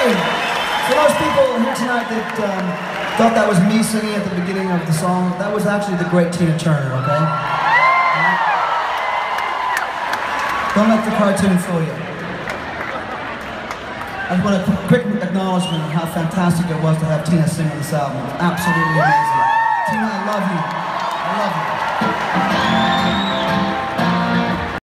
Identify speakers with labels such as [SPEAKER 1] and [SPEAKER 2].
[SPEAKER 1] For those people here tonight that um, thought that was me singing at the beginning of the song, that was actually the great Tina Turner, okay? Don't let the cartoon fool you. I just want a quick acknowledgement of how fantastic it was to have Tina sing on this album. Absolutely amazing. Tina, I love you. I love you.